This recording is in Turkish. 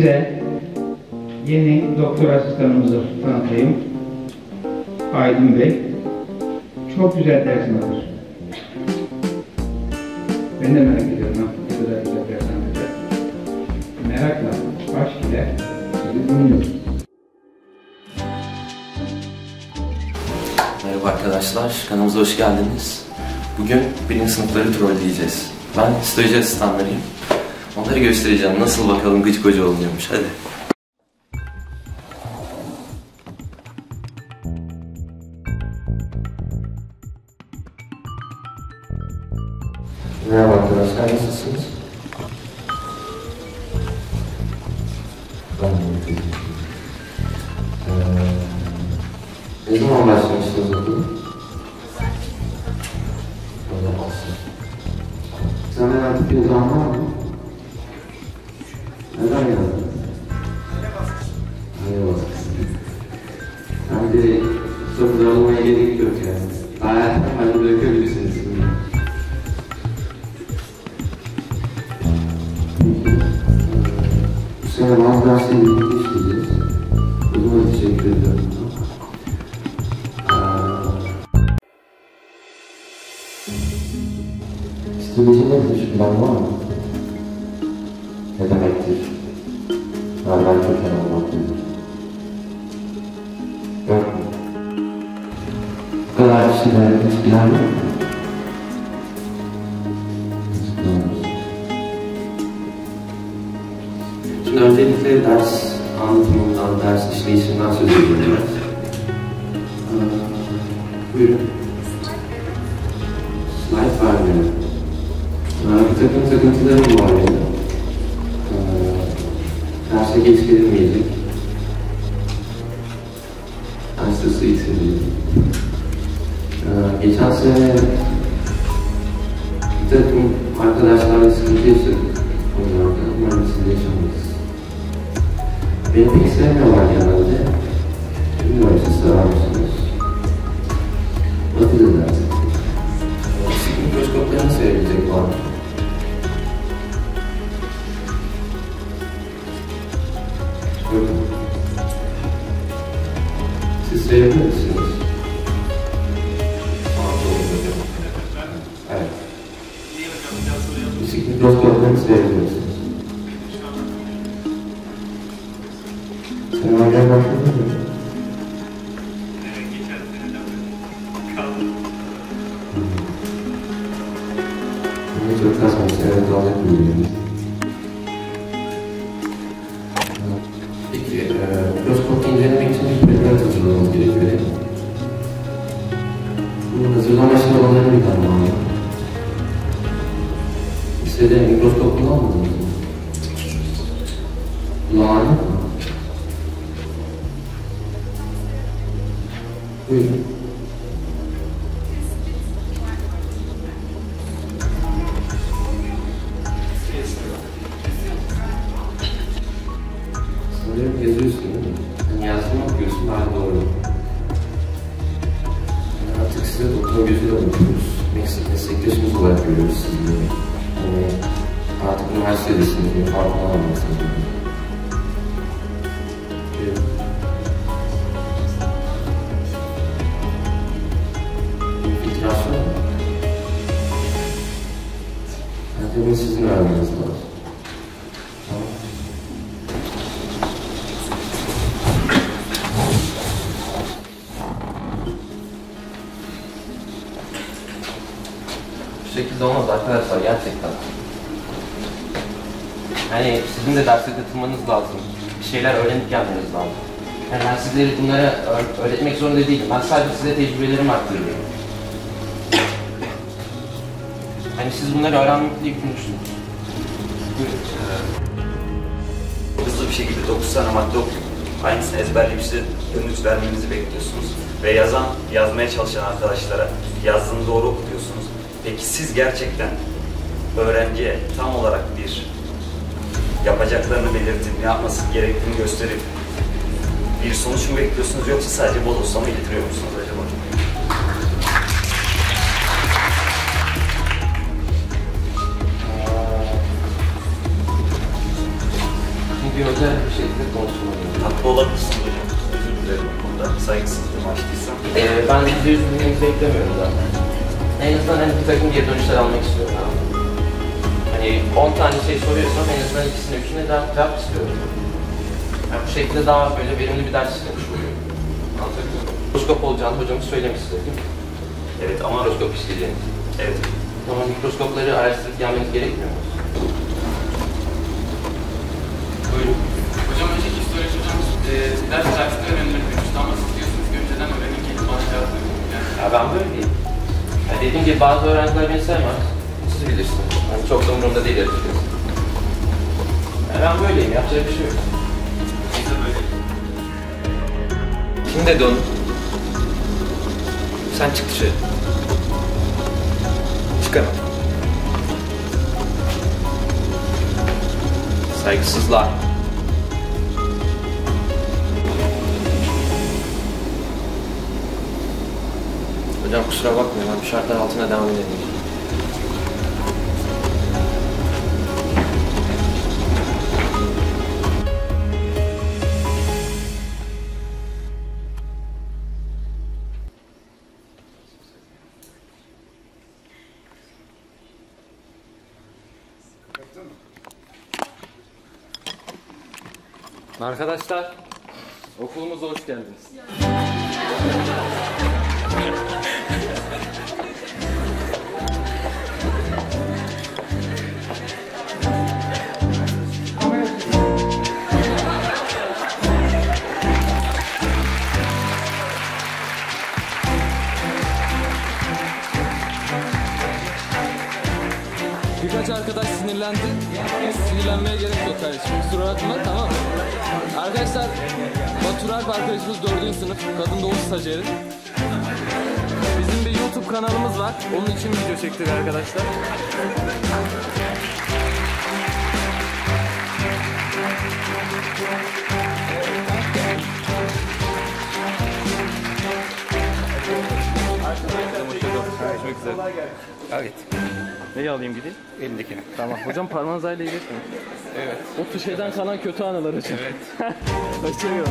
Size yeni doktor asistanımızı tanıtayım. Aydın Bey. Çok güzel dersin alır. Ben de merak ediyorum ha. Ne kadar güzel ders anlatacak. Merakla, aşk ile sizi dinliyorum. Merhaba arkadaşlar, kanalımıza hoş geldiniz. Bugün birinci sınıfları trolleyeceğiz. Ben stajyer asistanlarıyım. Onları göstereceğim. Nasıl bakalım gıcık hoca olunuyormuş. Hadi. Merhaba arkadaşlar, nasılsınız? Ben de. Ee, ne zaman başlamıştınız okulu? Sana artık bir zaman var mı? Sene bazı dersleri birlikte işleyeceğiz. Zaman teşekkür ederim. Strateji nedir? Ben var mı? Ne demektir? Nereden köken olmak nedir? Yok mu? Bu kadar kişiler hiç bilen yok mu? Öncelikle ders anlatımından, ders işleyişinden söz edeceğim. Ee, buyurun. Slide var benim. Ee, bir takım takıntılarım var benim. Ee, derse geç gelemeyecek. Ders hızlı hissediyorum. Ee, geçen sene bir takım arkadaşlarla sıkıntı yaşadık. Bendito seja né? Mãe de Deus, e nós estamos utilidade. Segundo O compreensores, é claro. Se serve, se É. O que eu podemos ser, Jesus. Alacak bir ürün. Peki, e, mikroskop incelemek için bir preparat hazırlamamız gerekiyor. Bunun hazırlama aşamalarını bir tanımlayalım. Lisede mikroskop kullanmadınız mı? Kullanmadın mı? Buyurun. Üniversitedesiniz, bir farkına almalısınız. Buyurun. İnfiltrasyon mu? Bence bunu sizin öğrenmeniz lazım. Bu şekilde olmaz arkadaşlar gerçekten. Hani sizin de derse katılmanız lazım. Bir şeyler öğrenip gelmeniz lazım. Yani ben sizleri bunlara öğ- öğretmek zorunda değilim. Ben sadece size tecrübelerimi aktarıyorum. Hani siz bunları öğrenmekle yükümlüsünüz. Buyurun. hızlı bir şekilde 9 tane madde okuyup aynısını ezberleyip size dönüş vermenizi bekliyorsunuz. Ve yazan, yazmaya çalışan arkadaşlara yazdığını doğru okutuyorsunuz. Peki siz gerçekten öğrenciye tam olarak bir yapacaklarını belirtip ne yapması gerektiğini gösterip bir sonuç mu bekliyorsunuz yoksa sadece bodoslama getiriyor musunuz acaba? Şimdi bir özel bir şekilde konuşmalıyım. Haklı olabilirsiniz hocam. Özür dilerim bu konuda. Saygısızlığım açtıysam. Ee, ben de yüzde yüz bilmenizi beklemiyorum zaten. En azından hani bir takım geri dönüşler almak istiyorum 10 tane şey soruyorsam en azından ikisine üçüne cevap, cevap istiyorum. Yani bu şekilde daha böyle verimli bir ders çıkmış oluyor. Anlatabiliyor muyum? Mikroskop olacağını hocamız söylemişti değil mi? Evet ama Mikroskop isteyeceğiniz. evet. Ama mikroskopları araştırıp gelmeniz gerekmiyor mu? Buyurun. Hocam önceki histoloji hocamız e, ders içerisinde öğrenilmemişti ama siz diyorsunuz ki önceden öğrenin gelip bana cevap verin. Yani, Ya ben böyle değilim. Ya dediğim gibi bazı öğrenciler beni sevmez. Yani çok da umurumda değil açıkçası. Ya ben böyleyim. Yapacak bir şey yok. Kim dedi onu? Sen çık dışarı. Çıkamam. Saygısızlar. Hocam kusura bakmayın ben şartlar altına devam edemeyeceğim. Arkadaşlar, okulumuza hoş geldiniz. Birkaç arkadaş sinirlendi. Sinirlenmeye gerek yok kardeşim. Kusura bakma tamam? Arkadaşlar Batur Alp arkadaşımız 4. sınıf. Kadın doğum stajyeri. Bizim bir YouTube kanalımız var. Onun için video çektik arkadaşlar. Görüşmek üzere. Evet. Neyi alayım gideyim? Elindekini. Tamam. Hocam parmağınızla iletmeyin. Evet. O fişeden kalan kötü anılar hocam. Evet. Hoşçakalın.